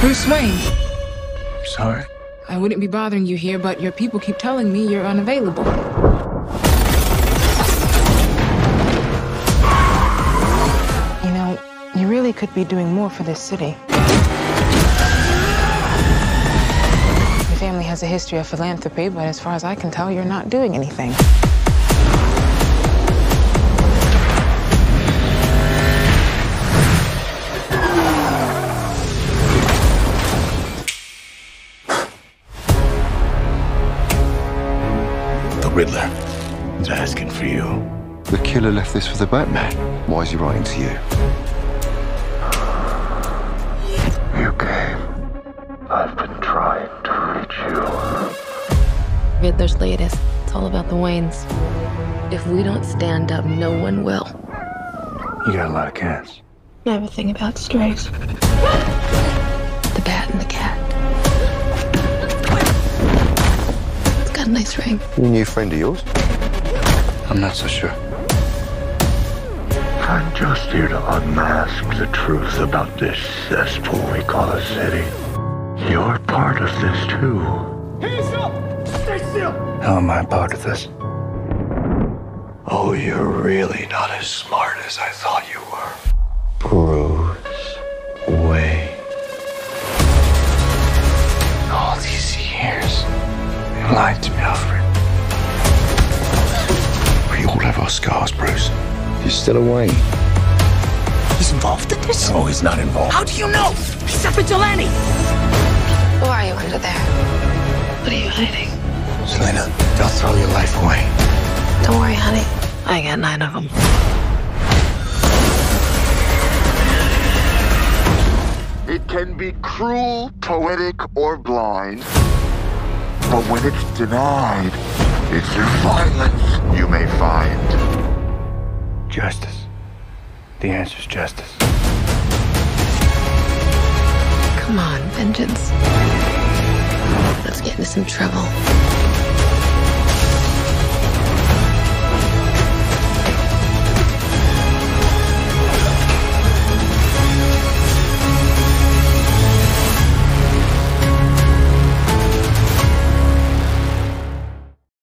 Bruce Wayne. Sorry. I wouldn't be bothering you here, but your people keep telling me you're unavailable. You know, you really could be doing more for this city. Your family has a history of philanthropy, but as far as I can tell, you're not doing anything. Riddler is asking for you. The killer left this for the Batman. Why is he writing to you? You came. I've been trying to reach you. Riddler's latest. It's all about the Waynes. If we don't stand up, no one will. You got a lot of cats. I have a thing about strays. The bat and the cat. It's a nice ring. You a new friend of yours? I'm not so sure. I'm just here to unmask the truth about this cesspool we call a city. You're part of this too. Hands up! Stay still! How am I part of this? Oh, you're really not as smart as I thought you were. Bruce Wayne. All these years, you lied to me, our scars, Bruce. You're still away. He's involved in this? No, he's not involved. How do you know? He's a vigilante. Who are you under there? What are you hiding? Selina, don't throw your life away. Don't worry, honey. I got nine of them. It can be cruel, poetic, or blind. But when it's denied, it's through violence you may find. Justice. The answer's justice. Come on, vengeance. Let's get into some trouble.